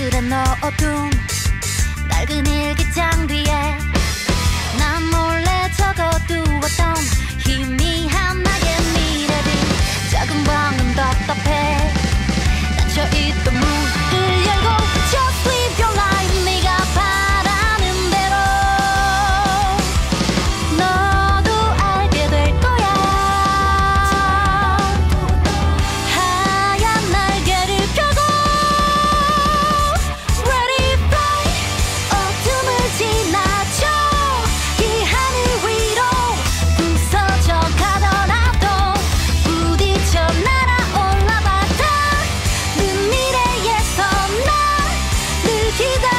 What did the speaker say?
그래 너 어둠 낡은 일기장 뒤에 chida.